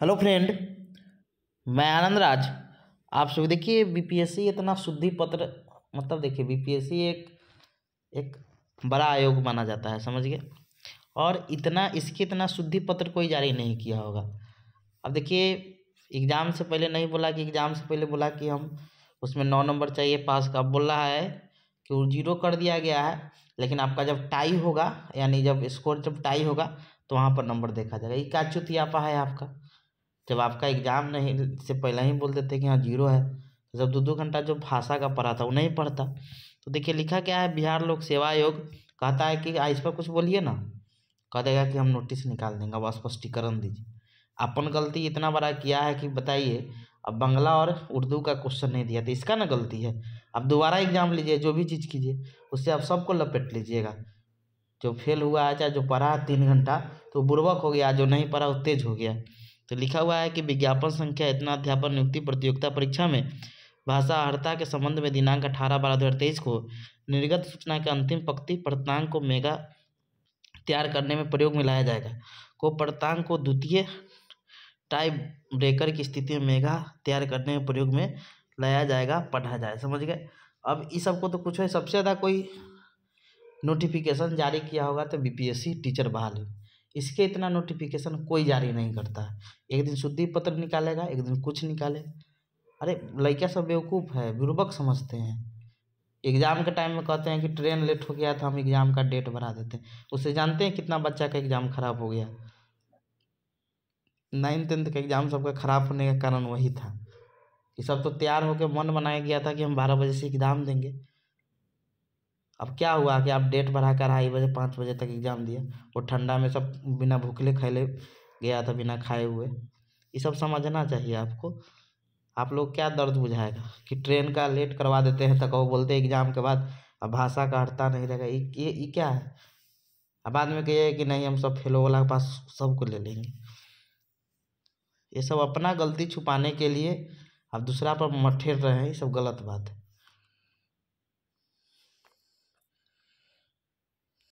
Hello friend, मैं आनंद राज। आप सभी देखिए बीपीएससी इतना शुद्धि पत्र मतलब देखिए बीपीएससी एक एक बड़ा आयोग माना जाता है, समझ गए? और इतना, इसके इतना शुद्धि पत्र कोई जारी नहीं किया होगा। अब देखिए, एग्ज़ाम से पहले नहीं बोला कि, एग्ज़ाम से पहले बोला कि हम, उसमें नौ नंबर चाहिए पास का। बोल रहा है कि वो ज़ीरो कर दिया गया है, लेकिन आपका जब टाई होगा, यानी जब स्कोर जब टाई होगा तो वहाँ पर नंबर देखा जाएगा। ये क्या चुतियापा है आपका? जब आपका एग्ज़ाम नहीं, से पहले ही बोल देते कि हाँ ज़ीरो है। तो जब दो दो घंटा जो भाषा का पढ़ा था, वो नहीं पढ़ता। तो देखिए, लिखा क्या है? बिहार लोक सेवा आयोग कहता है कि इस पर कुछ बोलिए ना। कह देगा कि, हम नोटिस निकाल देंगे अब स्पष्टीकरण दीजिए। अपन गलती इतना बड़ा किया है कि बताइए, अब बंगला और उर्दू का क्वेश्चन नहीं दिया तो इसका ना गलती है। अब दोबारा एग्ज़ाम लीजिए, जो भी चीज़ कीजिए, उससे आप सबको लपेट लीजिएगा। जो फेल हुआ है, चाहे जो पढ़ा है तीन घंटा तो बुर्बक हो गया, जो नहीं पढ़ा, वो तेज हो गया। तो लिखा हुआ है कि विज्ञापन संख्या इतना अध्यापन नियुक्ति प्रतियोगिता परीक्षा में भाषा अर्ता के संबंध में दिनांक अठारह बारह दो हज़ार तेईस को निर्गत सूचना के अंतिम पंक्ति प्रतांक को मेगा तैयार करने में प्रयोग में लाया जाएगा। को प्रतांक को द्वितीय टाइप ब्रेकर की स्थिति में मेगा तैयार करने में प्रयोग में लाया जाएगा, पढ़ा जाए। समझ गए? अब इस सबको तो कुछ है सबसे ज़्यादा कोई नोटिफिकेशन जारी किया होगा तो बीपीएससी टीचर बहाली। इसके इतना नोटिफिकेशन कोई जारी नहीं करता। है एक दिन शुद्धि पत्र निकालेगा, एक दिन कुछ निकाले। अरे लड़का सब बेवकूफ़ है बुर्बक समझते हैं। एग्ज़ाम के टाइम में कहते हैं कि ट्रेन लेट हो गया था, हम एग्ज़ाम का डेट बढ़ा देते हैं। उससे जानते हैं कितना बच्चा का एग्ज़ाम ख़राब हो गया। नाइन टेंथ का एग्ज़ाम सबका ख़राब होने का कारण वही था। कि सब तो तैयार होकर मन बनाया गया था कि हम बारह बजे से एग्ज़ाम देंगे। अब क्या हुआ कि आप डेट बढ़ा कर अढ़ाई बजे, पाँच बजे तक एग्ज़ाम दिया वो ठंडा में सब बिना भूखले खैले गया था, बिना खाए हुए। ये सब समझना चाहिए आपको। आप लोग क्या दर्द बुझाएगा कि ट्रेन का लेट करवा देते हैं तक वो बोलते एग्ज़ाम के बाद अब भाषा का हटता नहीं रहेगा। ये ये क्या है? अब बाद में कहिए कि नहीं, हम सब फेलो वाला के पास सबको ले लेंगे। ये सब अपना गलती छुपाने के लिए अब दूसरा पर मठेर रहे हैं ये सब गलत बात है।